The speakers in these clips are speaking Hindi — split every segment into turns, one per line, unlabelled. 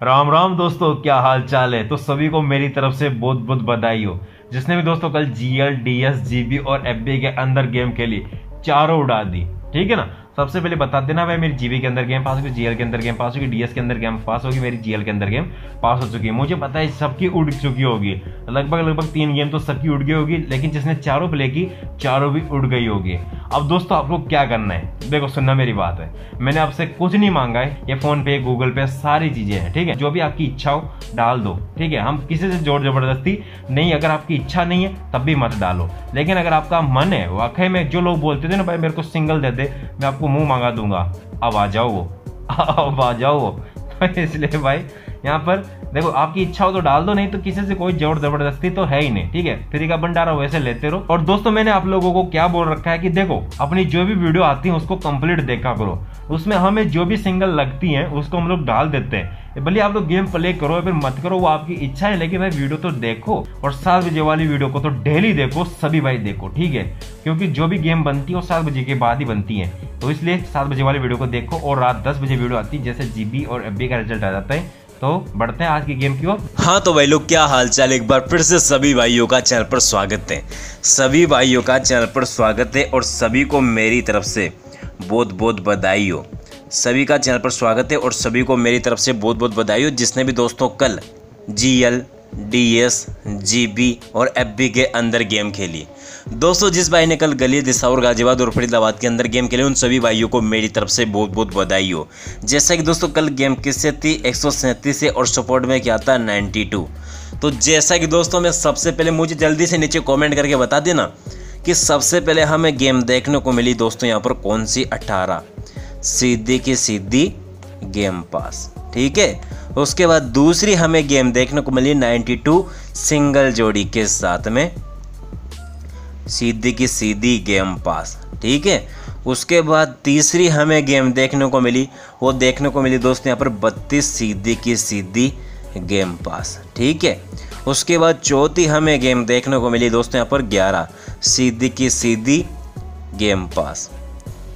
राम राम दोस्तों, क्या हाल चाल है? तो सभी को मेरी तरफ़ से बहुत बहुत बधाई हो जिसने भी दोस्तों कल G L D S G B और एफ़ बी के अंदर गेम खेली, चारों उड़ा दी। ठीक है ना? सबसे पहले बता देना, भाई, मेरी जीबी के अंदर गेम पास होगी जीएल के अंदर गेम पास होगी डीएस के अंदर गेम पास होगी, मेरी जीएल के अंदर गेम पास हो चुकी है। मुझे पता है सबकी उड़ चुकी होगी। लगभग लगभग तीन गेम तो सबकी उड़ गई होगी, लेकिन जिसने चारों प्ले की, चारों भी उड़ गई होगी। अब दोस्तों आपको क्या करना है? देखो, सुनना मेरी बात है। मैंने आपसे कुछ नहीं मांगा है। ये फ़ोन पे, गूगल पे सारी चीज़ें हैं, ठीक है? जो भी आपकी इच्छा हो, डाल दो, ठीक है? हम किसी से ज़ोर ज़बरदस्ती नहीं, अगर आपकी इच्छा नहीं है, तब भी मत डालो। लेकिन अगर आपका मन है, वाकई में जो लोग बोलते थे ना, भाई, मेरे को सिंगल दे दे, मैं आपको मुँह मांगा दूँगा। अब आ जाओ अब आ जाओ इसलिए भाई यहाँ पर, देखो, आपकी इच्छा हो तो डाल दो, नहीं तो किसी से कोई ज़ोर ज़बरदस्ती तो है ही नहीं, ठीक है? फ्री का भंडारा वैसे लेते रहो। और दोस्तों, मैंने आप लोगों को क्या बोल रखा है कि देखो, अपनी जो भी वीडियो आती है उसको कंप्लीट देखा करो। उसमें हमें जो भी सिंगल लगती है, उसको हम लोग डाल देते हैं। भले आप लोग गेम प्ले करो या फिर मत करो, वो आपकी इच्छा है, लेकिन भाई वीडियो तो देखो। और सात बजे वाली वीडियो को तो डेली देखो, सभी भाई देखो, ठीक है? क्योंकि जो भी गेम बनती है, वो सात बजे के बाद ही बनती है। तो इसलिए सात बजे वाली वीडियो को देखो और रात दस बजे वीडियो आती है, जैसे जीबी और एफ़ का रिज़ल्ट आ जाता है। तो बढ़ते हैं आज की गेम की ओर।
हाँ तो भाई लोग, क्या हाल चाल एक बार फिर से सभी भाइयों का चैनल पर स्वागत है। सभी भाइयों का चैनल पर स्वागत है और सभी को मेरी तरफ़ से बहुत बहुत बधाई हो सभी का चैनल पर स्वागत है और सभी को मेरी तरफ़ से बहुत बहुत बधाई हो जिसने भी दोस्तों कल G L D S G B और एफ़ बी के अंदर गेम खेली। दोस्तों, जिस भाई ने कल गली दिशा और गाजियाबाद और फरीदाबाद के अंदर गेम खेले, उन सभी भाइयों को मेरी तरफ़ से बहुत बहुत बधाई हो जैसा कि दोस्तों, कल गेम किससे थी? एक सौ सैंतीस से और सपोर्ट में क्या था? 92 तो जैसा कि दोस्तों, मैं सबसे पहले, मुझे जल्दी से नीचे कॉमेंट करके बता देना कि सबसे पहले हमें गेम देखने को मिली दोस्तों, यहाँ पर कौन सी अट्ठारह सीधी की सीधी गेम पास, ठीक है? उसके बाद दूसरी हमें गेम देखने को मिली 92 सिंगल जोड़ी के साथ में। सीधी की सीधी गेम पास, ठीक है? उसके बाद तीसरी हमें गेम देखने को मिली, वो देखने को मिली दोस्तों यहाँ पर बत्तीस सीधी की सीधी गेम पास, ठीक है? उसके बाद चौथी हमें गेम देखने को मिली दोस्तों यहाँ पर ग्यारह, सीधी की सीधी गेम पास।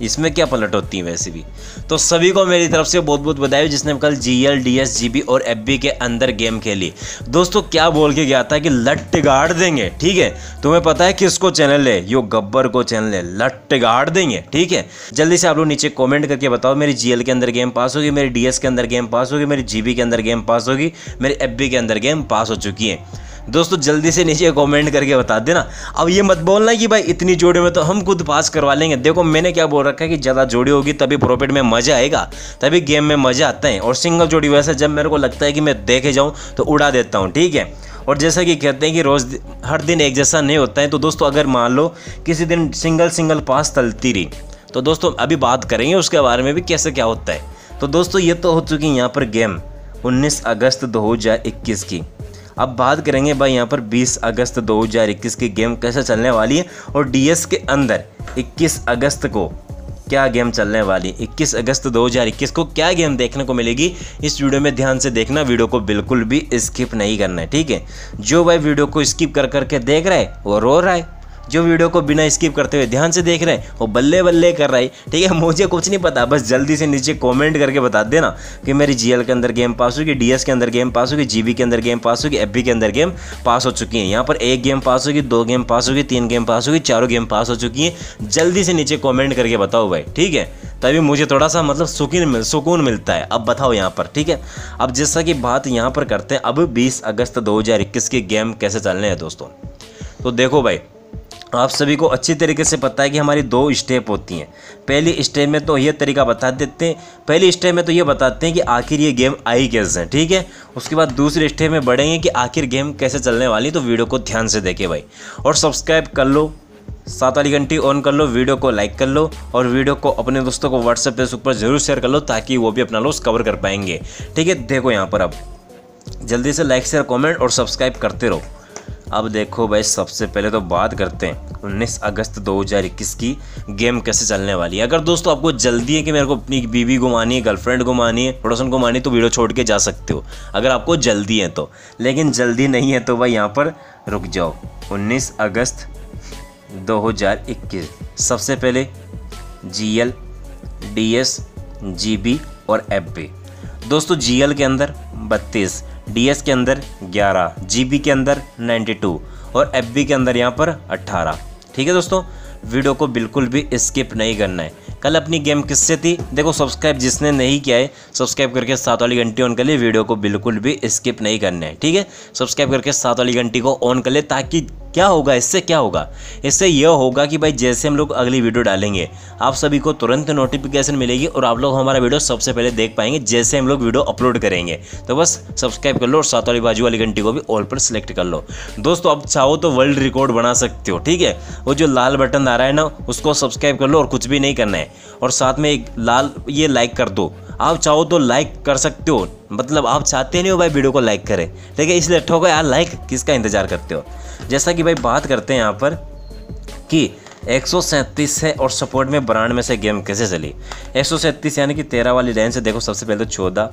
इसमें क्या पलट होती है वैसे भी? तो सभी को मेरी तरफ़ से बहुत बहुत बधाई, जिसने कल G L D S G B और एफ़ बी के अंदर गेम खेली। दोस्तों, क्या बोल के गया था कि लट गाड़ देंगे, ठीक है? तुम्हें पता है किसको चैनल है? यो गब्बर को चैनल है। लट गाड़ देंगे, ठीक है? जल्दी से आप लोग नीचे कॉमेंट करके बताओ, मेरी जी एल के अंदर गेम पास होगी, मेरी डी एस के अंदर गेम पास होगी, मेरी जी बी के अंदर गेम पास होगी, मेरी एफ़ बी के अंदर गेम पास हो चुकी है। दोस्तों, जल्दी से नीचे कमेंट करके बता देना। अब ये मत बोलना कि भाई इतनी जोड़ी में तो हम खुद पास करवा लेंगे। देखो, मैंने क्या बोल रखा है कि ज़्यादा जोड़ी होगी तभी प्रॉफिट में मज़ा आएगा, तभी गेम में मज़ा आता है। और सिंगल जोड़ी वैसे जब मेरे को लगता है कि मैं देखे जाऊँ तो उड़ा देता हूँ, ठीक है? और जैसा कि कहते हैं कि रोज़ हर दिन एक जैसा नहीं होता है। तो दोस्तों, अगर मान लो किसी दिन सिंगल सिंगल पास तलती रही तो दोस्तों, अभी बात करेंगे उसके बारे में भी कैसे क्या होता है। तो दोस्तों, ये तो हो चुकी है यहाँ पर गेम 19 अगस्त 2021 की। अब बात करेंगे भाई यहाँ पर 20 अगस्त 2021 की गेम कैसे चलने वाली है और डीएस के अंदर 21 अगस्त को क्या गेम चलने वाली 21 अगस्त 2021 को क्या गेम देखने को मिलेगी? इस वीडियो में ध्यान से देखना, वीडियो को बिल्कुल भी स्किप नहीं करना है ठीक है? जो भाई वीडियो को स्किप कर करके देख रहा है, वो रो रहा है। जो वीडियो को बिना स्किप करते हुए ध्यान से देख रहे हैं, वो बल्ले बल्ले कर रहा है। ठीक है, मुझे कुछ नहीं पता, बस जल्दी से नीचे कमेंट करके बता देना कि मेरी जीएल के अंदर गेम पास होगी डीएस के अंदर गेम पास होगी जीबी के अंदर गेम पास होगी एफ़ के अंदर गेम पास हो चुकी है। यहाँ पर एक गेम पास होगी दो गेम पास होगी तीन गेम पास होगी चारों गेम पास हो चुकी है। जल्दी से नीचे कॉमेंट करके बताओ भाई, ठीक है? तभी मुझे थोड़ा सा मतलब सुकून मिल, सुकून मिलता है। अब बताओ यहाँ पर, ठीक है? अब जैसा कि बात यहाँ पर करते हैं, अब 20 अगस्त 2021 की गेम कैसे चलने हैं दोस्तों? तो देखो भाई आप सभी को अच्छी तरीके से पता है कि हमारी दो स्टेप होती हैं। पहली स्टेप में तो ये तरीका बता देते हैं। पहली स्टेप में तो ये बताते हैं कि आखिर ये गेम आई कैसे है, ठीक है? उसके बाद दूसरी स्टेप में बढ़ेंगे कि आखिर गेम कैसे चलने वाली तो वीडियो को ध्यान से देखे भाई। और सब्सक्राइब कर लो, सात वाली घंटी ऑन कर लो, वीडियो को लाइक कर लो और वीडियो को अपने दोस्तों को व्हाट्सएप फेसबुक पर ज़रूर शेयर कर लो, ताकि वो भी अपना लॉस कवर कर पाएँगे। ठीक है, देखो यहाँ पर अब। जल्दी से लाइक शेयर कमेंट और सब्सक्राइब करते रहो। अब देखो भाई, सबसे पहले तो बात करते हैं 19 अगस्त 2021 की गेम कैसे चलने वाली है। अगर दोस्तों आपको जल्दी है कि मेरे को अपनी बीवी घुमानी है, गर्लफ्रेंड घुमानी है, पड़ोसन घुमानी है तो वीडियो छोड़ के जा सकते हो। अगर आपको जल्दी है तो लेकिन जल्दी नहीं है तो भाई यहाँ पर रुक जाओ। 19 अगस्त 2021 सबसे पहले G L D S G B और एफ़ दोस्तों जी एल के अंदर बत्तीस डीएस के अंदर ग्यारह जी के अंदर नाइन्टी टू और एफ़ के अंदर यहाँ पर अट्ठारह ठीक है दोस्तों? वीडियो को बिल्कुल भी स्किप नहीं करना है। कल अपनी गेम किससे थी? देखो सब्सक्राइब जिसने नहीं किया है सब्सक्राइब करके सात वाली घंटी ऑन कर ले, वीडियो को बिल्कुल भी स्किप नहीं करना है। ठीक है? सब्सक्राइब करके सात वाली घंटी को ऑन कर ले ताकि क्या होगा, इससे क्या होगा? इससे यह होगा कि भाई जैसे हम लोग अगली वीडियो डालेंगे, आप सभी को तुरंत नोटिफिकेशन मिलेगी और आप लोग हमारा वीडियो सबसे पहले देख पाएँगे जैसे हम लोग वीडियो अपलोड करेंगे। तो बस सब्सक्राइब कर लो और सात वाली बाजू वाली घंटी को भी ऑल पर सिलेक्ट कर लो। दोस्तों अब चाहो तो वर्ल्ड रिकॉर्ड बना सकते हो, ठीक है? वो जो लाल बटन आ रहा है ना, उसको सब्सक्राइब कर लो और कुछ भी नहीं करना है। और साथ में एक लाल, ये लाइक कर दो। आप चाहो तो लाइक कर सकते हो। मतलब आप चाहते नहीं हो भाई वीडियो को लाइक करें। ठीक है इसलिए ठोको यार लाइक किसका इंतज़ार करते हो? जैसा कि भाई बात करते हैं यहाँ पर कि एक है और सपोर्ट में ब्रांड में से गेम कैसे चली? एक सौ सैंतीस यानी कि तेरह वाली रेंज से देखो सबसे पहले तो चौदह,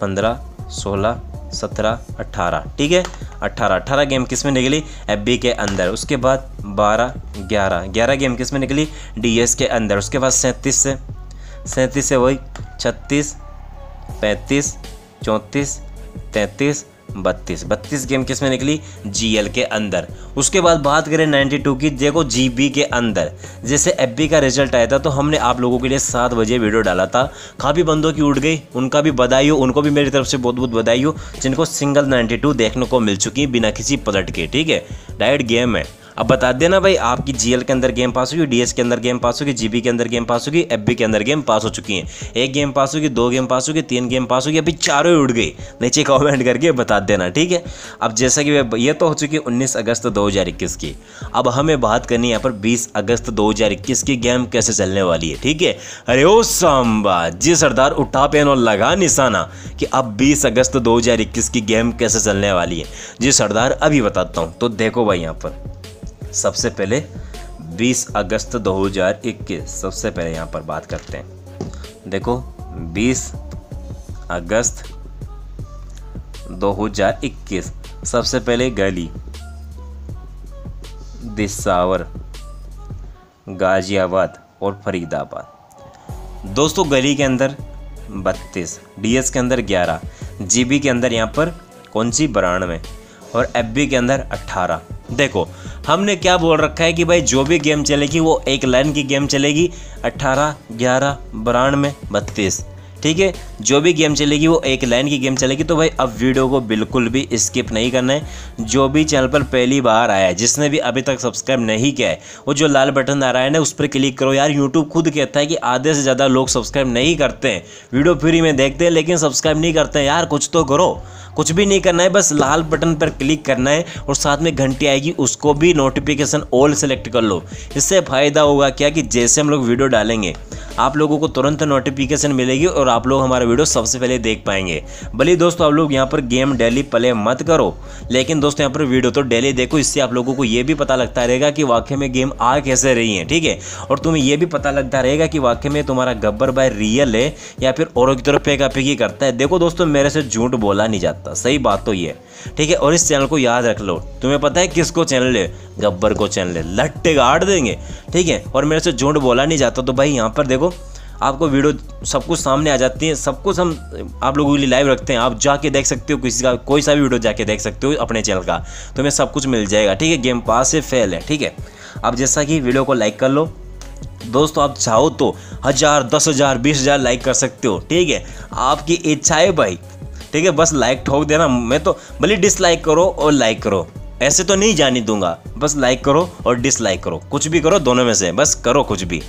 पंद्रह, सोलह, सत्रह अट्ठारह ठीक है? अट्ठारह अट्ठारह गेम किसमें निकली? एफ़ के अंदर। उसके बाद बारह, ग्यारह। ग्यारह गेम किसमें निकली? डी के अंदर। उसके बाद सैंतीस से सैंतीस से वही छत्तीस, पैंतीस, चौंतीस, तैंतीस, बत्तीस। बत्तीस गेम किसमें निकली? जीएल के अंदर। उसके बाद बात करें 92 की, देखो जीबी के अंदर। जैसे एफ़ का रिज़ल्ट आया था तो हमने आप लोगों के लिए सात बजे वीडियो डाला था। काफ़ी बंदों की उड़ गई, उनका भी बधाई हो, उनको भी मेरी तरफ़ से बहुत बहुत बधाई हो, जिनको सिंगल 92 देखने को मिल चुकी बिना किसी पलट के, ठीक है? डायरेक्ट गेम है। अब बता देना भाई, आपकी जीएल के अंदर गेम पास होगी डीएस के अंदर गेम पास होगी जीबी के अंदर गेम पास होगी एफ़ के अंदर गेम पास हो चुकी है। एक गेम पास होगी, दो गेम पास होगी, तीन गेम पास होगी, अभी चारों उड़ गई। नीचे कॉमेंट करके बता देना, ठीक है? अब जैसा कि ये तो हो चुकी है उन्नीस अगस्त दो हज़ार इक्कीस की। अब हमें बात करनी है यहाँ पर बीस अगस्त दो हज़ार इक्कीस की गेम कैसे चलने वाली है, ठीक है? अरे ओ सांबा, जी सरदार, उठा पेन और लगा निशाना कि अब 20 अगस्त 2021 की गेम कैसे चलने वाली है। जी सरदार, अभी बताता हूँ तो देखो भाई यहाँ पर। सबसे पहले 20 अगस्त 2021 सबसे पहले यहाँ पर बात करते हैं। देखो 20 अगस्त 2021 सबसे पहले गली, दिसावर, गाजियाबाद और फरीदाबाद। दोस्तों, गली के अंदर 32 डीएस के अंदर 11 जीबी के अंदर यहाँ पर कौन सी में और एफ़ के अंदर 18 देखो हमने क्या बोल रखा है कि भाई जो भी गेम चलेगी वो एक लाइन की गेम चलेगी। अट्ठारह ग्यारह बारानवे बत्तीस। ठीक है? जो भी गेम चलेगी, वो एक लाइन की गेम चलेगी। तो भाई, अब वीडियो को बिल्कुल भी स्किप नहीं करना है। जो भी चैनल पर पहली बार आया है, जिसने भी अभी तक सब्सक्राइब नहीं किया है, वो जो लाल बटन आ रहा है ना, उस पर क्लिक करो। यार यूट्यूब खुद कहता है कि आधे से ज़्यादा लोग सब्सक्राइब नहीं करते हैं। वीडियो फ्री में देखते हैं, लेकिन सब्सक्राइब नहीं करते यार, कुछ तो करो। कुछ भी नहीं करना है, बस लाल बटन पर क्लिक करना है और साथ में घंटी आएगी, उसको भी नोटिफिकेशन ऑल सेलेक्ट कर लो। इससे फ़ायदा होगा क्या कि जैसे हम लोग वीडियो डालेंगे, आप लोगों को तुरंत नोटिफिकेशन मिलेगी और आप लोग हमारा वीडियो सबसे पहले देख पाएँगे। भले दोस्तों, आप लोग यहाँ पर गेम डेली प्ले मत करो, लेकिन दोस्तों यहाँ पर वीडियो तो डेली देखो, इससे आप लोगों को ये भी पता लगता रहेगा कि वाकई में गेम आ कैसे रही है, ठीक है? और तुम्हें ये भी पता लगता रहेगा कि वाकई में तुम्हारा गब्बर बाय रियल है या फिर औरों की तरफ़ पेका पेकी करता है। देखो दोस्तों, मेरे से झूठ बोला नहीं जाता, सही बात तो ये ठीक है? और इस चैनल को याद रख लो, तुम्हें पता है किसको चैनल है? गब्बर को चैनल है, लट्टे गाड़ देंगे, ठीक है? और मेरे से झूठ बोला नहीं जाता तो भाई यहाँ पर देखो आपको वीडियो सब कुछ सामने आ जाती है, सब कुछ हम आप लोगों के लिए लाइव रखते हैं। आप जाके देख सकते हो, किसी का कोई सा भी वीडियो जाके देख सकते हो अपने चैनल का। तुम्हें सब कुछ मिल जाएगा, ठीक है? गेम पास से फेल है, ठीक है? अब जैसा कि वीडियो को लाइक कर लो। दोस्तों, आप चाहो तो हज़ार, दस हज़ार, बीस हज़ार लाइक कर सकते हो, ठीक है? आपकी इच्छा है भाई, ठीक है? बस लाइक ठोक देना। मैं तो भले डिसलाइक करो और लाइक करो, ऐसे तो नहीं जाने दूँगा। बस लाइक करो और डिसलाइक करो। कुछ भी करो, दोनों में से। बस करो कुछ भी।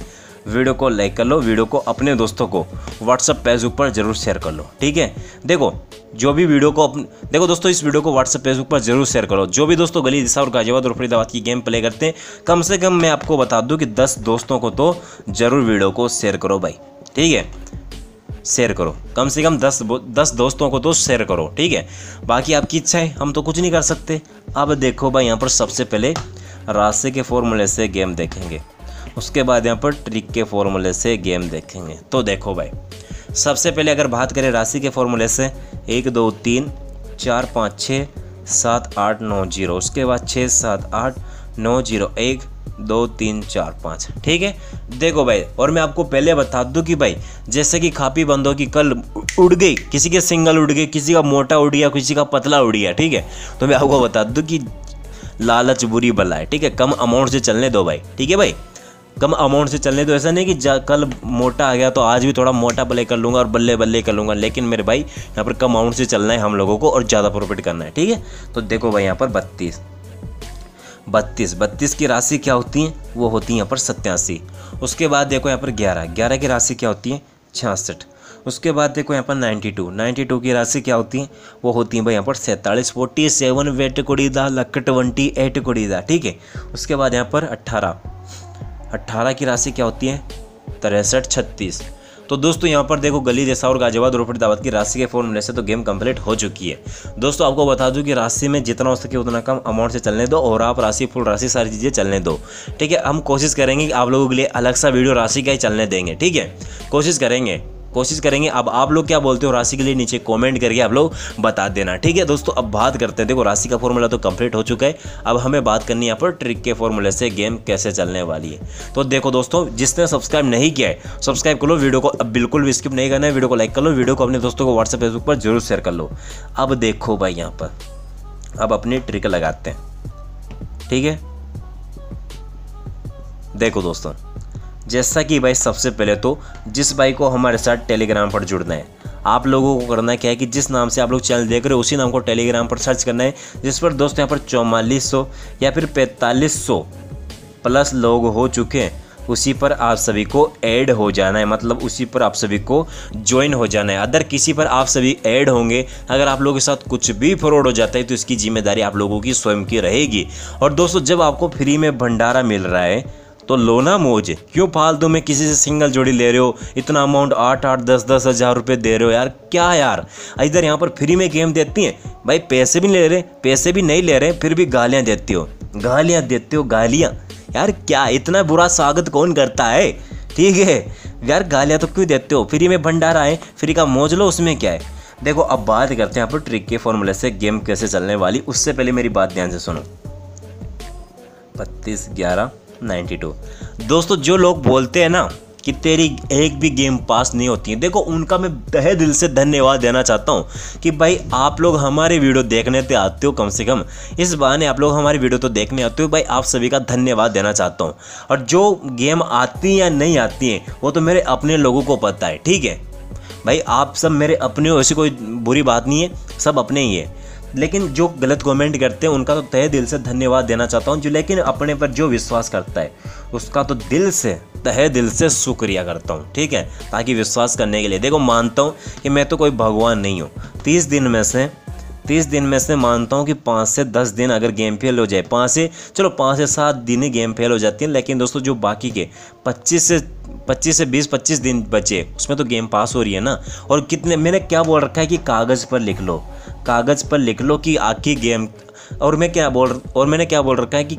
वीडियो को लाइक कर लो, वीडियो को अपने दोस्तों को व्हाट्सअप पेज ऊपर ज़रूर शेयर कर लो, ठीक है? देखो, जो भी वीडियो को अपने देखो दोस्तों, इस वीडियो को व्हाट्सअप फेसबुक पर ज़रूर शेयर करो। जो भी दोस्तों, गली दिशा और गाजियाबाद और फरीदाबाद की गेम प्ले करते हैं, कम से कम मैं आपको बता दूँ कि दस दोस्तों को तो ज़रूर वीडियो को शेयर करो भाई, ठीक है? शेयर करो। कम से कम दस दस दोस्तों को तो शेयर करो, ठीक है? बाकी आपकी इच्छा है, हम तो कुछ नहीं कर सकते। अब देखो भाई, यहाँ पर सबसे पहले रास्ते के फॉर्मूले से गेम देखेंगे। उसके बाद यहाँ पर ट्रिक के फॉर्मूले से गेम देखेंगे। तो देखो भाई, सबसे पहले अगर बात करें राशि के फॉर्मूले से, एक, दो, तीन, चार, पाँच, छः, सात, आठ, नौ, ज़ीरो। उसके बाद छः, सात, आठ, नौ, ज़ीरो, एक, दो, तीन, चार, पाँच। ठीक है? देखो भाई, और मैं आपको पहले बता दूँ कि भाई, जैसे कि खापी बंदों की कल उड़ गई, किसी के सिंगल उड़ गई किसी का मोटा उड़ गया, किसी का पतला उड़ गया, ठीक है? तो मैं आपको बता दूँ कि लालच बुरी बला है, ठीक है? कम अमाउंट से चलने दो भाई, ठीक है भाई? कम अमाउंट से चलने तो ऐसा नहीं कि कल मोटा आ गया तो आज भी थोड़ा मोटा प्ले कर लूँगा और बल्ले बल्ले कर लूँगा, लेकिन मेरे भाई, यहाँ पर कम अमाउंट से चलना है हम लोगों को और ज़्यादा प्रॉफिट करना है, ठीक है? तो देखो भाई यहाँ पर बत्तीस। बत्तीस। बत्तीस की राशि क्या होती है? वो होती है यहाँ पर सत्यासी। उसके बाद देखो यहाँ पर ग्यारह। ग्यारह की राशि क्या होती है? छियासठ। उसके बाद देखो यहाँ पर नाइन्टी टू। नाइन्टी टू की राशि क्या होती है? वो होती है भाई यहाँ पर सैंतालीस। फोर्टी सेवन वेट कुड़ीदा लक ट्वेंटी एट कुड़ीदा ठीक है? उसके बाद यहाँ पर अट्ठारह अट्ठारह की राशि क्या होती है? तिरसठ, छत्तीस। तो दोस्तों, यहाँ पर देखो, गली जैसा और गाजियाबाद रोपट दावत की राशि के फॉर्मूले से तो गेम कंप्लीट हो चुकी है। दोस्तों, आपको बता दूँ कि राशि में जितना हो सके उतना कम अमाउंट से चलने दो और आप राशि फुल राशि, सारी चीज़ें चलने दो। ठीक है, हम कोशिश करेंगे कि आप लोगों के लिए अलग सा वीडियो राशि का ही चलने देंगे। ठीक है, कोशिश करेंगे। कोशिश करेंगे। अब आप लोग क्या बोलते हो? राशि के लिए नीचे कमेंट करके आप लोग बता देना, ठीक है? दोस्तों, अब बात करते हैं। देखो, राशि का फॉर्मूला तो कंप्लीट हो चुका है। अब हमें बात करनी है यहाँ पर ट्रिक के फॉर्मूले से गेम कैसे चलने वाली है। तो देखो दोस्तों, जिसने सब्सक्राइब नहीं किया है सब्सक्राइब कर लो वीडियो को अब बिल्कुल भी स्किप नहीं करना है। वीडियो को लाइक कर लो वीडियो को अपने दोस्तों को व्हाट्सएप फेसबुक पर ज़रूर शेयर कर लो। अब देखो भाई यहाँ पर, अब अपनी ट्रिक लगाते हैं, ठीक है? देखो दोस्तों जैसा कि भाई सबसे पहले तो जिस भाई को हमारे साथ टेलीग्राम पर जुड़ना है, आप लोगों को करना क्या है कि जिस नाम से आप लोग चैनल देख रहे हो, उसी नाम को टेलीग्राम पर सर्च करना है, जिस पर दोस्तों यहाँ पर चौवालीस या फिर पैंतालीस प्लस लोग हो चुके हैं, उसी पर आप सभी को ऐड हो जाना है। मतलब उसी पर आप सभी को ज्वाइन हो जाना है। अदर किसी पर आप सभी ऐड होंगे, अगर आप लोगों के साथ कुछ भी फ्रॉड हो जाता है तो इसकी ज़िम्मेदारी आप लोगों की स्वयं की रहेगी। और दोस्तों, जब आपको फ्री में भंडारा मिल रहा है तो लो ना मोज। क्यों फालतू में किसी से सिंगल जोड़ी ले रहे हो? इतना अमाउंट आठ आठ, दस दस हज़ार रुपये दे रहे हो यार। क्या यार? इधर यहाँ पर फ्री में गेम देती हैं। भाई पैसे भी ले रहे, पैसे भी नहीं ले रहे, फिर भी गालियाँ देती हो। गालियाँ देते हो, गालियाँ। यार क्या इतना बुरा स्वागत कौन करता है? ठीक है। यार गालियाँ तो क्यों देते हो? फ्री में भंडारा है फ्री का मोज लो, उसमें क्या है? देखो, अब बात करते हैं यहाँ पर ट्रिक के फॉर्मूले से गेम कैसे चलने वाली। उससे पहले मेरी बात ध्यान से सुनो। बत्तीस, ग्यारह 92 दोस्तों, जो लोग बोलते हैं ना कि तेरी एक भी गेम पास नहीं होती है, देखो, उनका मैं तहे दिल से धन्यवाद देना चाहता हूँ कि भाई, आप लोग हमारे वीडियो देखने तो आते हो कम से कम। इस बहाने आप लोग हमारी वीडियो तो देखने आते हो, भाई, आप सभी का धन्यवाद देना चाहता हूँ। और जो गेम आती हैं या नहीं आती हैं, वो तो मेरे अपने लोगों को पता है, ठीक है? भाई, आप सब मेरे अपने हो, ऐसी कोई बुरी बात नहीं है, सब अपने ही है। लेकिन जो गलत कमेंट करते हैं, उनका तो तहे दिल से धन्यवाद देना चाहता हूँ, जो लेकिन अपने पर जो विश्वास करता है, उसका तो दिल से, तहे दिल से शुक्रिया करता हूँ, ठीक है? ताकि विश्वास करने के लिए। देखो, मानता हूँ कि मैं तो कोई भगवान नहीं हूँ। तीस दिन में से, तीस दिन में से मानता हूँ कि पाँच से दस दिन अगर गेम फेल हो जाए, पाँच से, चलो पाँच से सात दिन ही गेम फेल हो जाती है, लेकिन दोस्तों, जो बाकी के पच्चीस से पच्चीस से बीस, पच्चीस दिन बचे। उसमें तो गेम पास हो रही है ना। और कितने, मैंने क्या बोल रखा है कि कागज़ पर लिख लो। कागज़ पर लिख लो कि आखिरी गेम और मैं क्या बोल, और मैंने क्या बोल रखा है कि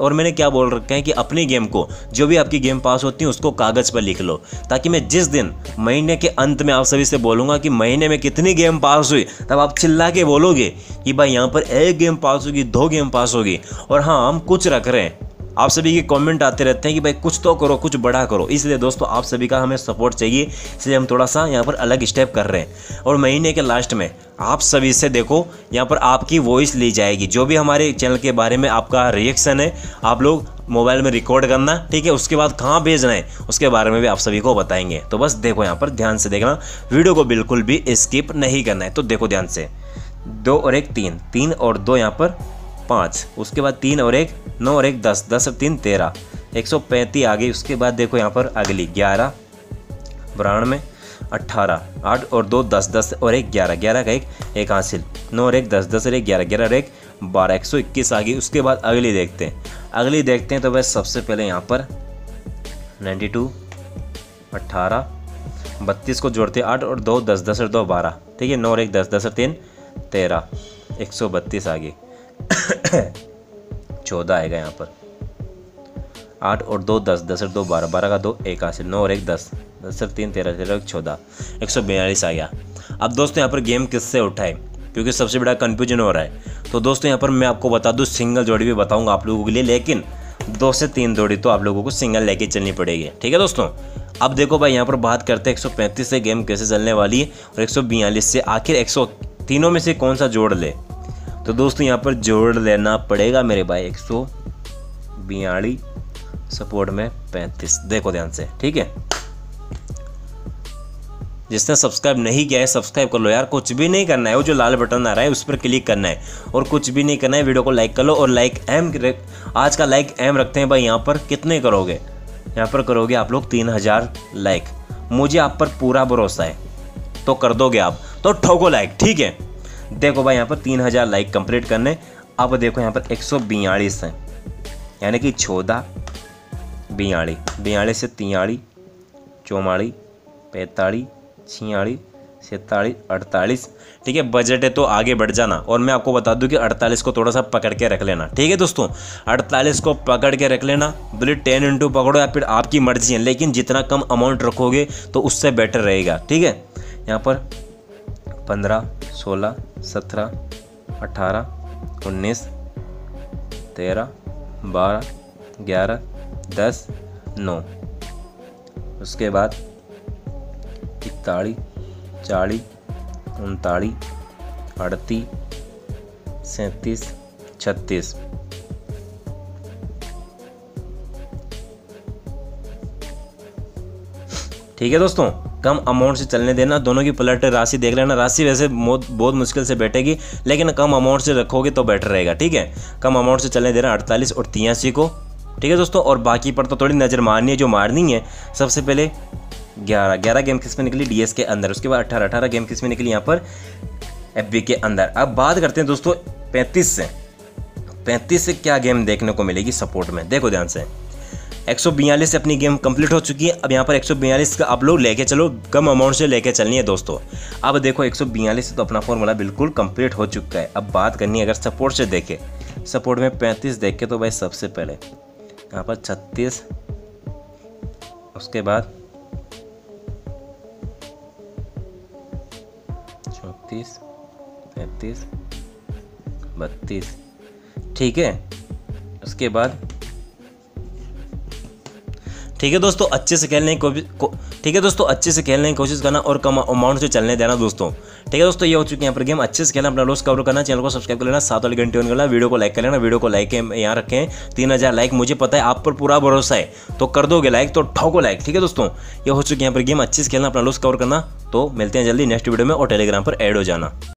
और मैंने क्या बोल रखा है कि अपनी गेम को, जो भी आपकी गेम पास होती है, उसको कागज़ पर लिख लो। ताकि मैं जिस दिन, महीने के अंत में आप सभी से बोलूँगा कि महीने में कितनी गेम पास हुई, तब आप चिल्ला के बोलोगे कि भाई यहाँ पर एक गेम पास होगी, दो गेम पास होगी। और हाँ हम कुछ रख रहे हैं। आप सभी के कमेंट आते रहते हैं कि भाई कुछ तो करो, कुछ बड़ा करो। इसलिए दोस्तों, आप सभी का हमें सपोर्ट चाहिए। इसलिए हम थोड़ा सा यहाँ पर अलग स्टेप कर रहे हैं। और महीने के लास्ट में, आप सभी से देखो, यहाँ पर आपकी वॉइस ली जाएगी। जो भी हमारे चैनल के बारे में आपका रिएक्शन है, आप लोग मोबाइल में रिकॉर्ड करना, ठीक है? उसके बाद कहाँ भेजना है, उसके बारे में भी आप सभी को बताएँगे। तो बस देखो यहाँ पर, ध्यान से देखना। वीडियो को बिल्कुल भी स्किप नहीं करना है। तो देखो ध्यान से। दो और एक, तीन। तीन और दो यहाँ पर पाँच, उसके बाद तीन और एक, नौ और एक दस दस और तीन तेरह, एक सौ पैंतीस आ गई उसके बाद देखो यहाँ पर अगली ग्यारह, बानवे अट्ठारह आठ और दो, दस दस और एक ग्यारह ग्यारह का एक एक हासिल, नौ और एक दस दस और एक ग्यारह ग्यारह और एक बारह, एक सौ इक्कीस आ गई उसके बाद अगली देखते हैं। अगली देखते हैं तो वह सबसे पहले यहाँ पर नाइन्टी टू अट्ठारह बत्तीस को जोड़ते आठ और दो, दस दस और दो, बारह, ठीक है, नौ और एक, दस दस और तीन, तेरह, एक सौ बत्तीस आ गई चौदह आएगा यहाँ पर। आठ और दो दस दस और दो बारह बारह का दो, एक हासिल नौ और एक दस दस और तीन, तेरह तेरह चौदह, एक सौ बयालीस आ गया। अब दोस्तों यहाँ पर गेम किससे उठाए क्योंकि सबसे बड़ा कन्फ्यूज़न हो रहा है। तो दोस्तों यहाँ पर मैं आपको बता दूँ सिंगल जोड़ी भी बताऊँगा आप लोगों के लिए, लेकिन दो से तीन जोड़ी तो आप लोगों को सिंगल लेके चलनी पड़ेगी। ठीक है दोस्तों? अब देखो भाई, यहाँ पर बात करते हैं 135 से गेम कैसे चलने वाली है और 142 से आखिर 100 तीनों में से कौन सा जोड़ ले? तो दोस्तों, यहाँ पर जोड़ लेना पड़ेगा मेरे भाई, एक सौ बयालीस सपोर्ट में पैंतीस। देखो ध्यान से, ठीक है? जिसने सब्सक्राइब नहीं किया है सब्सक्राइब कर लो यार। कुछ भी नहीं करना है, वो जो लाल बटन आ रहा है, उस पर क्लिक करना है। और कुछ भी नहीं करना है वीडियो को लाइक कर लो और लाइक एम आज का लाइक एम रखते हैं भाई, यहाँ पर कितने करोगे? यहाँ पर करोगे आप लोग तीन हज़ार लाइक मुझे आप पर पूरा भरोसा है तो कर दोगे आप। तो ठोको लाइक ठीक है? देखो भाई, यहाँ पर तीन हज़ार लाइक कंप्लीट करने। अब देखो यहाँ पर एक सौ बयालीस हैं। यानी कि चौदह बयाली बयालीस से तियाली चौवाड़ी पैंतालीस, छियालीस, सैंतालीस, अड़तालीस। ठीक है बजट है तो आगे बढ़ जाना। और मैं आपको बता दूँ कि अड़तालीस को थोड़ा सा पकड़ के रख लेना। ठीक है दोस्तों, अड़तालीस को पकड़ के रख लेना। बोले, टेन इंटू पकड़ो या फिर आपकी मर्ज़ी है। लेकिन जितना कम अमाउंट रखोगे तो उससे बेटर रहेगा। ठीक है, यहाँ पर पंद्रह, सोलह, सत्रह, अठारह, उन्नीस, तेरह, बारह, ग्यारह, दस, नौ। उसके बाद इकतालीस, चालीस, उनतालीस, अड़तीस, सैंतीस, छत्तीस। ठीक है दोस्तों? कम अमाउंट से चलने देना। दोनों की पलट राशि देख लेना। राशि वैसे बहुत मुश्किल से बैठेगी, लेकिन कम अमाउंट से रखोगे तो बेटर रहेगा, ठीक है? कम अमाउंट से चलने देना अड़तालीस और तियासी को, ठीक है दोस्तों? और बाकी पर तो थोड़ी नज़र मारनी है, जो मारनी है, सबसे पहले ग्यारह। ग्यारह गेम किसमें निकली? डीएस के अंदर। उसके बाद अठारह। अठारह गेम किसमें निकली? यहाँ पर एफ़ के अंदर। अब बात करते हैं दोस्तों, पैंतीस से। पैंतीस से क्या गेम देखने को मिलेगी? सपोर्ट में। देखो ध्यान से। 142 से अपनी गेम कंप्लीट हो चुकी है। अब यहाँ पर 142 का आप लोग लेके चलो। कम अमाउंट से लेके चलनी है दोस्तों। अब देखो 142 से तो अपना फॉर्मूला बिल्कुल कंप्लीट हो चुका है। अब बात करनी है, अगर सपोर्ट से देखे। सपोर्ट में 35 देखे तो भाई सबसे पहले। यहाँ पर 36 उसके बाद चौंतीस, पैंतीस, बत्तीस। ठीक है? उसके बाद ठीक है दोस्तों, अच्छे से खेलने की कोशिश ठीक है दोस्तों, अच्छे से खेलने की कोशिश करना और कम अमाउंट से चलने देना दोस्तों। ठीक है दोस्तों, ये हो चुके हैं यहाँ पर गेम अच्छे से खेलना, अपना रोज कवर करना चैनल को सब्सक्राइब कर लेना, सात वाली घंटे होने करना वीडियो को लाइक कर लेना, वीडियो को लाइक यहाँ रखें। तीन हज़ार लाइक मुझे पता है आप पर पूरा भरोसा है। तो कर दोगे लाइक तो ठोको लाइक ठीक है दोस्तों? ये हो चुके हैं यहाँ पर गेम अच्छे से खेलना, अपना रोज कवर करना। तो मिलते हैं जल्दी नेक्स्ट वीडियो में और टेलीग्राम पर एड हो जाना।